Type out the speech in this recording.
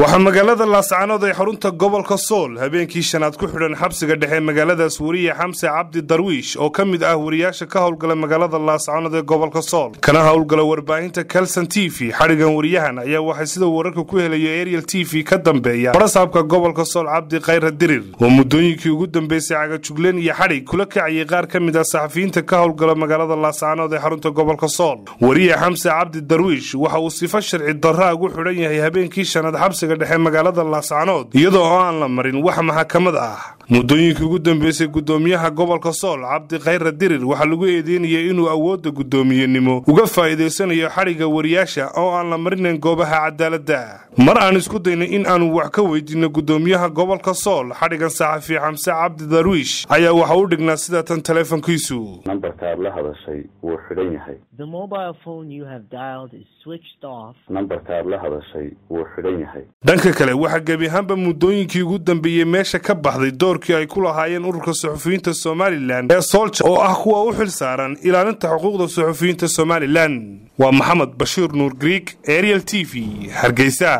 waxaa magaalada laascaanood ee xarunta gobolka sool habeenkii shanaad ku xidhan xabsiga dhexe magaaladaas weriye xamse cabdi darwiish oo ka mid ah wariyaasha ka howlgala magaalada laascaanood ee gobolka sool. Kana howlgala warbaahinta kalson t v xadhigan wariyahan ayaa waxay sida wararka ku helayo ariel t v ka dambeeya. Barasaabka gobolka sool cabdi khayra dirir oo muddooyinkii ugu dambeysay cagajugleen iyo xadhig kula kacayay qaar ka mid ah saxafiyiinta ka howlgala magaalada laascaanood ee xarunta gobolka sool. Wariye xamse cabdi darwiish waxa uu sifo sharci darra ugu xidhan yahay habeenkii shanaad xabsiga dhexe magaalada laascaanood iyadoo oo aan la marin wax maxakamad ah muddooyinkii ugu dambeysay gudoomiyaha gobolka sool cabdi khayra dirir waxaa lagu eedeynayay inuu awoodda guddoomiyenimo uga faa'iidaysanayo xadhigga wariyaasha oo aan la marinayn goobaha cadaaladda. Mar aan isku daynay in aanu wax ka weydiinno gudoomiyaha gobolka sool xadhigan saxafi xamse cabdi darwiish ayaa waxa u dhignaa sida tan teleefonkiisu nambarka aad la hadashay wuu xidhan yahay. Nambarka aad la hadashay wuu xidhan yahay. Dhanka kale waxaa gebi ahaanba muddooyinkii ugu dambeeyey meesha ka baxday doorkii ay ku lahaayeen ururka suxufiyiinta somalilan ee soolja oo ah kuwa u xil saaran ilaalinta xuquuqda suxufiyiinta somalilan. Waa maxamed bashiir nuur griig ariel t v. Hargeysa